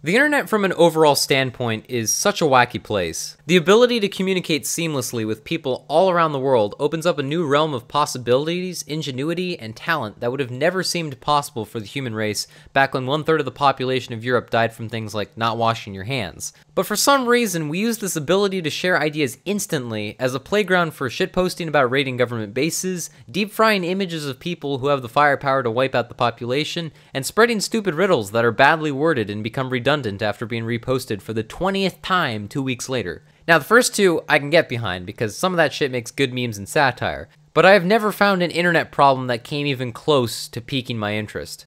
The internet, from an overall standpoint, is such a wacky place. The ability to communicate seamlessly with people all around the world opens up a new realm of possibilities, ingenuity, and talent that would have never seemed possible for the human race back when one third of the population of Europe died from things like not washing your hands. But for some reason, we use this ability to share ideas instantly as a playground for shitposting about raiding government bases, deep frying images of people who have the firepower to wipe out the population, and spreading stupid riddles that are badly worded and become redundant redundant after being reposted for the 20th time two weeks later. Now, the first two I can get behind because some of that shit makes good memes and satire, but I have never found an internet problem that came even close to piquing my interest.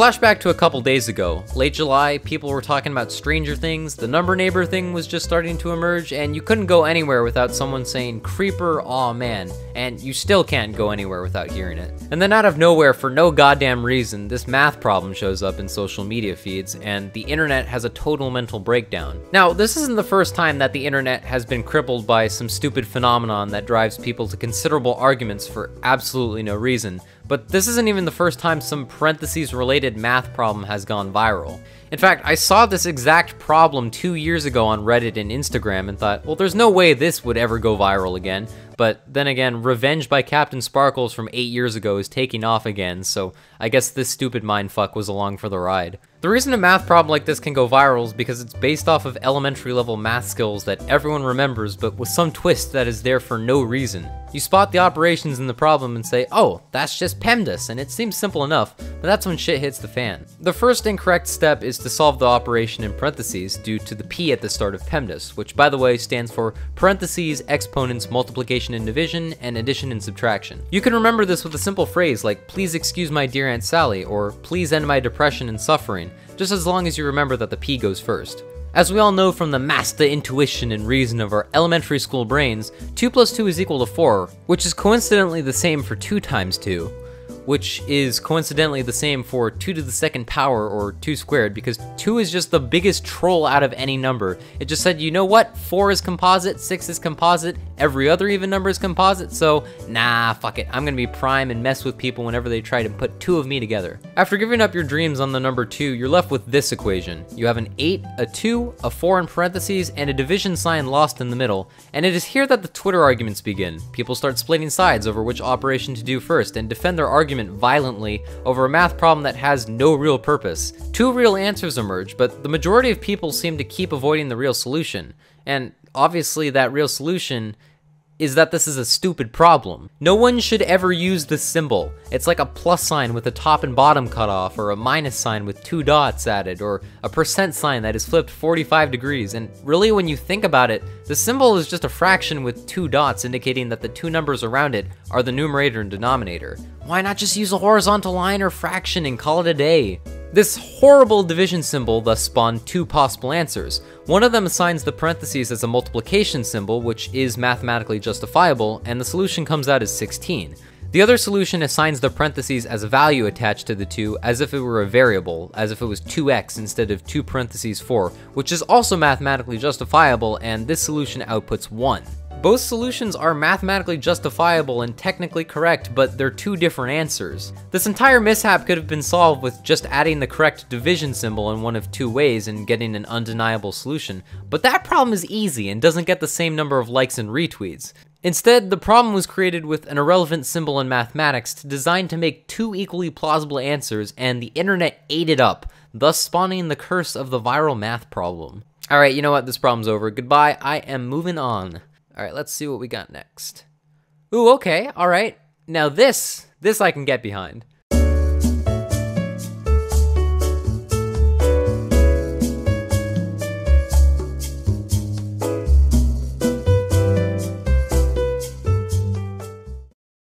Flashback to a couple days ago. Late July, people were talking about Stranger Things, the number neighbor thing was just starting to emerge, and you couldn't go anywhere without someone saying Creeper, aw man, and you still can't go anywhere without hearing it. And then out of nowhere, for no goddamn reason, this math problem shows up in social media feeds, and the internet has a total mental breakdown. Now, this isn't the first time that the internet has been crippled by some stupid phenomenon that drives people to considerable arguments for absolutely no reason, but this isn't even the first time some parentheses related math problem has gone viral. In fact, I saw this exact problem two years ago on Reddit and Instagram and thought, well, there's no way this would ever go viral again. But then again, Revenge by CaptainSparklez from eight years ago is taking off again, so I guess this stupid mindfuck was along for the ride. The reason a math problem like this can go viral is because it's based off of elementary level math skills that everyone remembers, but with some twist that is there for no reason. You spot the operations in the problem and say, oh, that's just PEMDAS, and it seems simple enough, but that's when shit hits the fan. The first incorrect step is to solve the operation in parentheses due to the p at the start of PEMDAS, which by the way stands for parentheses, exponents, multiplication and division, and addition and subtraction. You can remember this with a simple phrase like, please excuse my dear Aunt Sally, or please end my depression and suffering, just as long as you remember that the p goes first. As we all know from the master intuition and reason of our elementary school brains, 2 plus 2 is equal to 4, which is coincidentally the same for 2 times 2 which is coincidentally the same for 2 to the second power or 2 squared because 2 is just the biggest troll out of any number. It just said, you know what, 4 is composite, 6 is composite, every other even number is composite, so nah, fuck it, I'm gonna be prime and mess with people whenever they try to put two of me together. After giving up your dreams on the number 2, you're left with this equation. You have an 8, a 2, a 4 in parentheses, and a division sign lost in the middle, and it is here that the Twitter arguments begin. People start splitting sides over which operation to do first and defend their argument argument violently over a math problem that has no real purpose. Two real answers emerge, but the majority of people seem to keep avoiding the real solution. And obviously, that real solution is that this is a stupid problem. No one should ever use this symbol. It's like a plus sign with the top and bottom cut off, or a minus sign with two dots added, or a percent sign that is flipped 45 degrees, and really when you think about it, the symbol is just a fraction with two dots indicating that the two numbers around it are the numerator and denominator. Why not just use a horizontal line or fraction and call it a day? This horrible division symbol thus spawned two possible answers. One of them assigns the parentheses as a multiplication symbol, which is mathematically justifiable, and the solution comes out as 16. The other solution assigns the parentheses as a value attached to the 2 as if it were a variable, as if it was 2x instead of 2 parentheses 4, which is also mathematically justifiable, and this solution outputs 1. Both solutions are mathematically justifiable and technically correct, but they're two different answers. This entire mishap could have been solved with just adding the correct division symbol in one of two ways and getting an undeniable solution, but that problem is easy and doesn't get the same number of likes and retweets. Instead, the problem was created with an irrelevant symbol in mathematics designed to make two equally plausible answers, and the internet ate it up, thus spawning the curse of the viral math problem. Alright, you know what? This problem's over. Goodbye. I am moving on. All right, let's see what we got next. Ooh, okay, all right. Now this, this I can get behind.